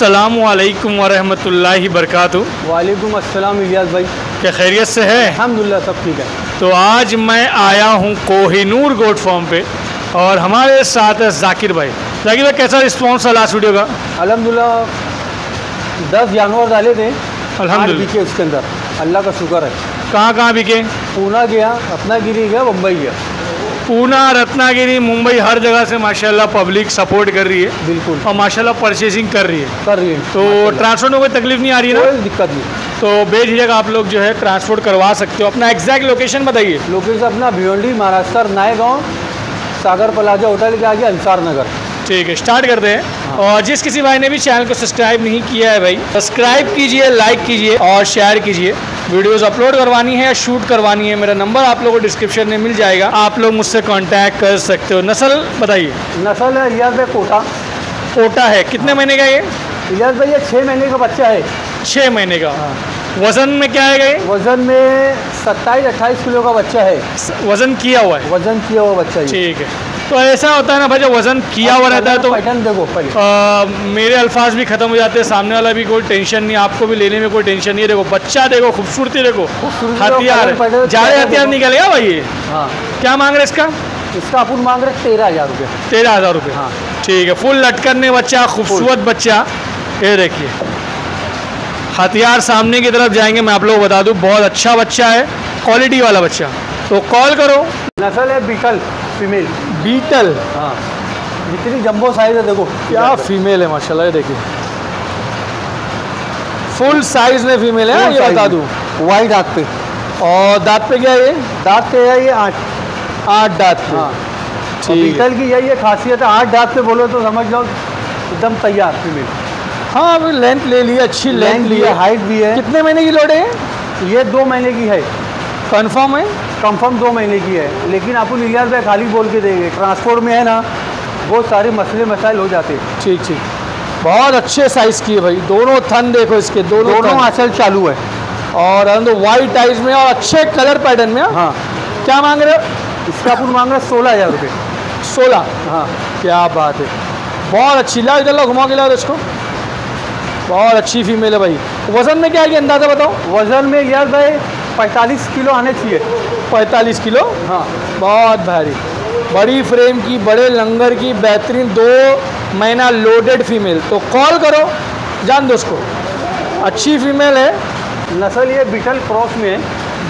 असलकम वरहमतुल्लाहि वरकatuh वालेकुम अस्सलाम इलियास भाई। क्या खैरियत से है? अल्हम्दुलिल्लाह सब ठीक है। तो आज मैं आया हूँ कोहिनूर गोट फॉर्म पे और हमारे साथ है जाकिर भाई। जाकिर भाई कैसा रिस्पॉन्स है लास्ट वीडियो का? अल्हम्दुलिल्लाह दस जानवर डाले थे। अल्हम्दुलिल्लाह। बिके उसके अंदर। अल्लाह का शुक्र है। कहाँ कहाँ बिके? पूना गया रत्नागिरी गया मुंबई गया। पूना रत्नागिरी मुंबई हर जगह से माशाल्लाह पब्लिक सपोर्ट कर रही है बिल्कुल। और माशाल्लाह परचेसिंग कर रही है। कर रही है। तो ट्रांसपोर्ट में कोई तकलीफ़ नहीं आ रही है ना? कोई दिक्कत नहीं। तो बेझिझक आप लोग जो है ट्रांसपोर्ट करवा सकते हो। अपना एग्जैक्ट लोकेशन बताइए। लोकेशन अपना भिवंडी महाराष्ट्र नायगांव सागर प्लाजा होटल के आगे अंसार नगर। ठीक है स्टार्ट करते हैं। और जिस किसी भाई ने भी चैनल को सब्सक्राइब नहीं किया है भाई सब्सक्राइब कीजिए लाइक कीजिए और शेयर कीजिए। वीडियोस अपलोड करवानी है या शूट करवानी है मेरा नंबर आप लोगों को डिस्क्रिप्शन में मिल जाएगा। आप लोग मुझसे कांटेक्ट कर सकते हो। नसल बताइए। नसल है इलियास भाई कोटा। कोटा है। कितने महीने का ये? इलियास भाई ये छः महीने का बच्चा है। छः महीने का। हाँ। वज़न में क्या है ये? वज़न में सत्ताईस अट्ठाईस किलो का बच्चा है। वज़न किया हुआ है। वज़न किया हुआ बच्चा है ठीक है। तो ऐसा होता है ना भाई जब वज़न किया हुआ रहता है तो पैटर्न देखो आ, मेरे अल्फाज भी खत्म हो जाते हैं सामने वाला भी कोई टेंशन नहीं आपको भी लेने में कोई टेंशन नहीं है। देखो बच्चा देखो खूबसूरती देखो हथियार देखो, पहले- हथियार। निकलेगा भाई ये? हाँ। क्या मांग रहे इसका? इसका अपन मांग रहे तेरह हज़ार रुपये। तेरह हज़ार रुपये। हाँ। ठीक है फुल लटकने बच्चा खूबसूरत बच्चा। ये देखिए हथियार सामने की तरफ़ जाएँगे मैं आप लोग को बता दूँ बहुत अच्छा बच्चा है क्वालिटी वाला बच्चा। तो कॉल करो। नसल है बीटल फीमेल बीटल हाँ। जितनी जंबो साइज़ है देखो। क्या फीमेल है। माशाल्लाह ये देखिए। फुल साइज़ में फीमेल है ये बता दूँ। वाइट दांत पे। और दांत पे क्या है ये? दांत पे है ये आठ। आठ दांत पे। हाँ। है। बीटल की यही है खासियत है आठ दांत पे बोलो तो समझ लो एकदम तैयार फीमेल हाँ अभी लेंथ ले ली अच्छी लेंथ ली है है। हाइट भी है। कितने महीने की लोड है ये? दो महीने की है। कन्फर्म है? कंफर्म दो महीने की है लेकिन अपन इलियास भाई खाली बोल के देंगे। ट्रांसपोर्ट में है ना बहुत सारे मसले मसाइल हो जाते हैं। ठीक ठीक बहुत अच्छे साइज़ की है भाई। दोनों थन देखो इसके दोनों दोनों। आंचल चालू है। और अंदर वाइट आइज़ में और अच्छे कलर पैटर्न में हाँ? हाँ। क्या मांग रहे हो? इसका अपन मांग रहे सोलह हज़ार रुपये। सोलह? हाँ। क्या बात है। बहुत अच्छी लाओ इधर लो घुमा के लाओ इसको। बहुत अच्छी फीमेल है भाई। वज़न में क्या है अंदाज़ा बताओ? वज़न में यार भाई पैंतालीस किलो आने चाहिए। पैंतालीस किलो? हाँ। बहुत भारी। बड़ी फ्रेम की बड़े लंगर की बेहतरीन दो महीना लोडेड फीमेल तो कॉल करो जान दो उसको। अच्छी फीमेल है। नस्ल ये बीटल क्रॉस में है।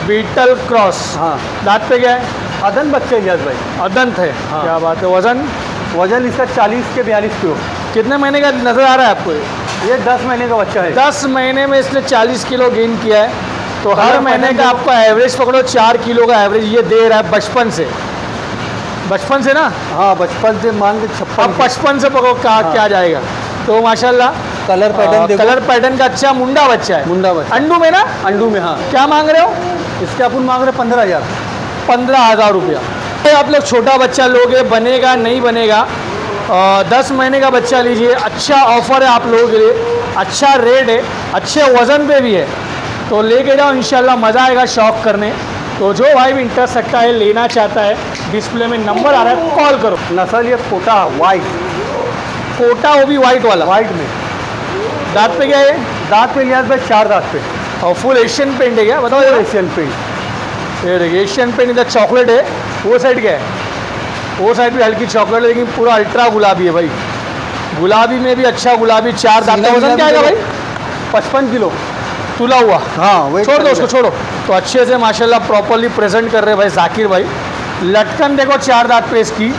बीटल क्रॉस। हाँ। दांत पे क्या है? अदन बच्चे इलियास भाई। अदंत है। हाँ। क्या बात है वज़न? वज़न इसका चालीस के बयालीस किलो। कितने महीने का नज़र आ रहा है आपको? ये? ये दस महीने का बच्चा है। दस महीने में इसने चालीस किलो गेन किया है। तो हर महीने का आपका एवरेज पकड़ो चार किलो का एवरेज ये दे रहा है बचपन से। बचपन से ना? हाँ बचपन से मान के अब छप्पन पचपन से पकड़ो क्या हाँ। क्या जाएगा। तो माशाल्लाह कलर पैटर्न कलर पैटर्न का अच्छा मुंडा बच्चा है। मुंडा बच्चा। अंडू में ना? अंडू में हाँ। क्या मांग रहे हो? इसके अपन मांग रहे पंद्रह हज़ार। पंद्रह हज़ार रुपया। आप लोग छोटा बच्चा लोगे बनेगा नहीं बनेगा आ, दस महीने का बच्चा लीजिए। अच्छा ऑफ़र है आप लोगों के लिए। अच्छा रेट है अच्छे वज़न पे भी है। तो लेके जाओ इंशाल्लाह मज़ा आएगा शौक करने। तो जो भाई भी इंटरेस्ट रखता है लेना चाहता है डिस्प्ले में नंबर आ रहा है कॉल करो। नस्ल ये कोटा वाइट कोटा वो भी वाइट वाला। वाइट में। दांत पे क्या है दांत पे लिया भाई चार दांत पे। और फुल एशियन पेंट है क्या? बताओ। एशियन पेंट ये देखिए एशियन पेंट इधर चॉकलेट है। वो साइड क्या है? वो साइड भी हल्की चॉकलेट है लेकिन पूरा अल्ट्रा गुलाबी है भाई। गुलाबी में भी अच्छा गुलाबी चार दांत। का वज़न क्या है भाई? पचपन किलो। तुला हुआ। हाँ वही छोड़ दो उसको छोड़ो। तो अच्छे से माशाल्लाह प्रॉपरली प्रेजेंट कर रहे हैं भाई जाकिर भाई। लटकन देखो चार दांत पे इसकी।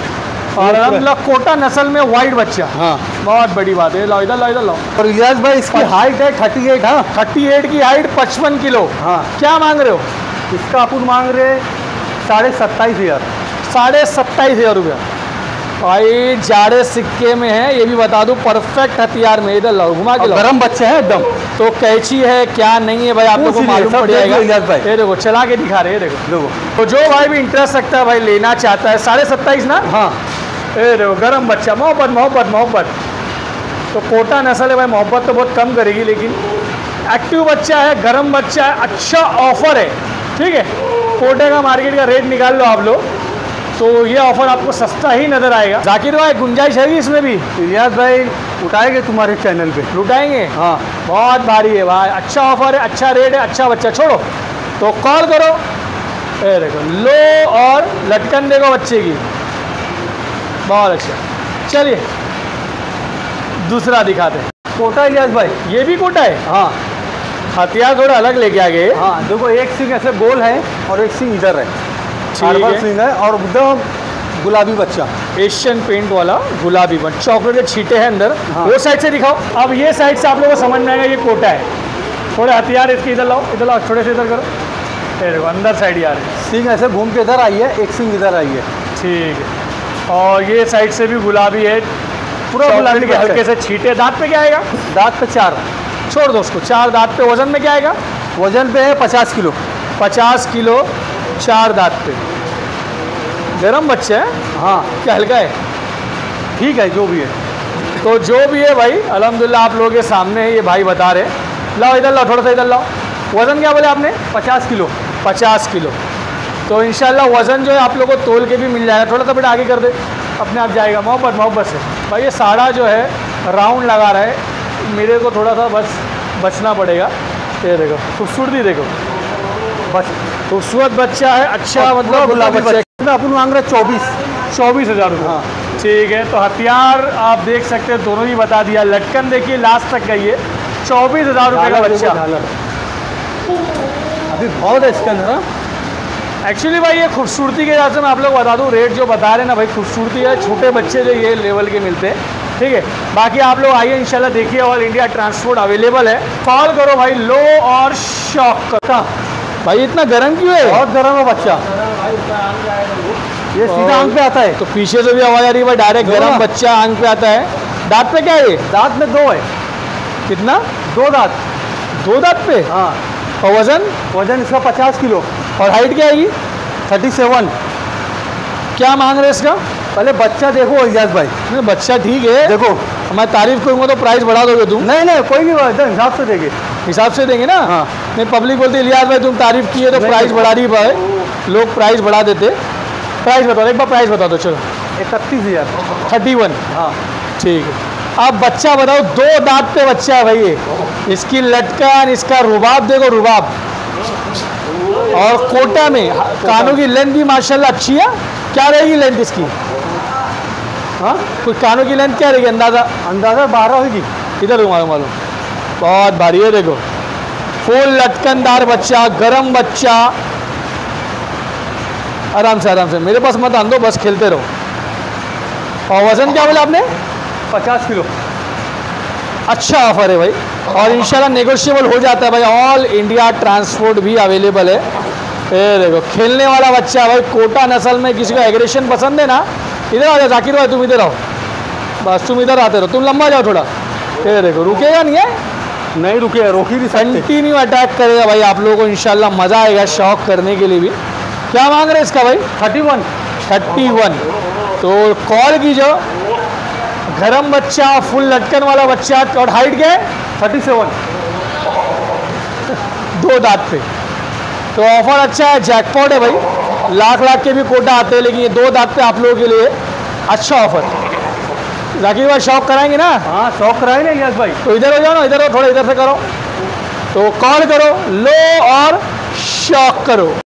और अलहमदिल्ला कोटा नस्ल में वाइट बच्चा। हाँ। बहुत बड़ी बात है। लाओ इधर लाओ इधर लाओ। और इलियास भाई इसकी हाइट है थर्टी एट हाँ? थर्टी एट की हाइट पचपन किलो। हाँ। क्या मांग रहे हो? इसका अपन मांग रहे साढ़े सत्ताईस हज़ार। साढ़े सत्ताईस हज़ार रुपया। भाई जाड़े सिक्के में है ये भी बता दूँ परफेक्ट हथियार में इधर लाओ घुमा के गर्म बच्चे हैं एकदम। तो कैची है क्या नहीं है भाई आप लोग को मालूम पड़ जाएगा। लो भाई। ये देखो चला के दिखा रहे हैं देखो। देखो। तो जो भाई भी इंटरेस्ट रखता है भाई लेना चाहता है साढ़े सत्ताईस ना? हाँ। ये देखो गर्म बच्चा मोहब्बत मोहब्बत मोहब्बत। तो कोटा नस्ल है भाई मोहब्बत तो बहुत कम करेगी लेकिन एक्टिव बच्चा है गर्म बच्चा है अच्छा ऑफ़र है। ठीक है? कोटे का मार्केट का रेट निकाल लो आप लोग। तो ये ऑफ़र आपको सस्ता ही नज़र आएगा। जाकिर भाई गुंजाइश है इसमें भी? रियाज भाई उठाएँगे तुम्हारे चैनल पे। लुटाएँगे? हाँ। बहुत भारी है भाई। अच्छा ऑफ़र है अच्छा रेट है अच्छा बच्चा छोड़ो। तो कॉल करो। ये देखो लो और लटकन देखो बच्चे की। बहुत अच्छा। चलिए दूसरा दिखाते हैं। कोटा इलियास भाई। ये भी कोटा है? हाँ। हथियार थोड़ा अलग लेके आ गए। हाँ देखो एक सिंह ऐसे गोल है और एक सिंग इधर है। ठीक हार्बर है। है और एकदम गुलाबी बच्चा। एशियन पेंट वाला गुलाबी बच्चा चॉकलेट के छींटे हैं अंदर। हाँ। वो साइड से दिखाओ। अब ये साइड से आप लोगों को समझ में आएगा ये कोटा है। थोड़े हथियार इसके इधर लाओ इधर लाओ छोटे से इधर करो। देखो अंदर साइड ही है। सिंग ऐसे घूम के इधर आई है एक सिंग इधर आई है। ठीक है। और ये साइड से भी गुलाबी है। पूरा गुलाबी के हल्के से छींटे। दांत पे क्या आएगा? दांत पे चार। छोड़ दो उसको। चार दांत पे वज़न में क्या आएगा? वज़न पे है पचास किलो। पचास किलो। चार दांत पे। गरम बच्चा है? हाँ। क्या हल्का है? ठीक है जो भी है। तो जो भी है भाई अल्हम्दुलिल्लाह आप लोगों के सामने है ये भाई बता रहे लाओ इधर लाओ थोड़ा सा इधर लाओ। वज़न क्या बोले आपने? पचास किलो। पचास किलो। तो इंशाल्लाह वज़न जो है आप लोगों को तोल के भी मिल जाएगा। थोड़ा सा बेटा आगे कर दे। अपने आप जाएगा। मोहब्बत मोहब्बत से। भाई ये साड़ा जो है राउंड लगा रहा है। मेरे को थोड़ा सा बस बचना पड़ेगा। ये देखो खूबसूरती देखो। खूबसूरत बच्चा है अच्छा मतलब बच्चा। है अपन मांग रहे चौबीस। चौबीस हज़ार रुपये। हाँ। ठीक है तो हथियार आप देख सकते हैं दोनों ही बता दिया। लटकन देखिए लास्ट तक गई है चौबीस हज़ार रुपये का बच्चा। अभी बहुत है इसके अंदर हाँ? एक्चुअली भाई ये खूबसूरती के हिसाब से मैं आप लोग बता दूँ रेट जो बता रहे हैं ना भाई खूबसूरती है छोटे बच्चे जो ये लेवल के मिलते हैं। ठीक है बाकी आप लोग आइए इंशाल्लाह देखिए ऑल इंडिया ट्रांसपोर्ट अवेलेबल है। कॉल करो भाई लो और शॉक करो। भाई इतना गर्म क्यों है? बहुत गर्म है बच्चा। ये सीधा आँख पे आता है। तो पीछे से भी आवाज़ आ रही है भाई डायरेक्ट गर्म बच्चा आँख पे आता है। दांत पे क्या है ये? दांत में दो है। कितना? दो दांत। दो दांत पे? हाँ। और वज़न? वज़न इसका पचास किलो। और हाइट क्या आएगी? थर्टी सेवन क्या मांग रहे इसका? पहले बच्चा देखो इजाज भाई। नहीं बच्चा ठीक है। देखो। मैं तारीफ़ करूँगा तो प्राइस बढ़ा दोगे तुम। नहीं नहीं कोई एकदम हिसाब से देंगे। हिसाब से देंगे ना। हाँ। नहीं पब्लिक बोलती इलियास भाई तुम तारीफ़ किए तो प्राइस बढ़ा रही भाई। लोग प्राइस बढ़ा देते। प्राइस बताओ एक बार प्राइस बता दो चलो। इकतीस हज़ार। थर्टी वन हाँ। ठीक है। अब बच्चा बताओ दो दांत पे बच्चा है भाई ये। इसकी लटकन इसका रुबाब देखो रुबाब। और कोटा में कानों की लेंथ भी माशाल्लाह अच्छी है। क्या रहेगी लेंथ इसकी? हाँ? कुछ कानों की लेंथ क्या रहेगी अंदाज़ा? अंदाज़ा बारह होगी। इधर मालूम मालूम। बहुत भारी है देखो। फुल लटकनदार बच्चा गरम बच्चा। आराम से आराम से मेरे पास मत आन दो बस खेलते रहो। और वज़न क्या बोला आपने? पचास किलो। अच्छा ऑफ़र है भाई। और इंशाल्लाह नेगोशिएबल हो जाता है भाई। ऑल इंडिया ट्रांसपोर्ट भी अवेलेबल है। ये देखो खेलने वाला बच्चा भाई कोटा नस्ल में किसी को एग्रेशन पसंद है ना? इधर आ जाओ जाकिर भाई तुम इधर आओ। बस तुम इधर आते रहो। तुम लंबा जाओ थोड़ा। ये देखो रुकेगा नहीं है? नहीं रुके रोक कंटिन्यू अटैक करेगा भाई आप लोगों को इंशाल्लाह मज़ा आएगा शौक करने के लिए भी। क्या मांग रहे हैं इसका भाई? Thirty one. Thirty one. तो कॉल कीजिए। गरम बच्चा फुल लटकन वाला बच्चा और हाइट क्या है? Thirty seven. दो दांत पे। तो ऑफ़र अच्छा है जैकपॉट है भाई। लाख लाख के भी कोटा आते हैं लेकिन ये दो दांत पे आप लोगों के लिए अच्छा ऑफ़र जाकिर भाई शौक कराएँगे ना? हाँ शौक कराएँगे ना भाई। तो इधर हो जाओ ना इधर हो थोड़ा इधर से करो। तो कॉल करो लो और शौक करो।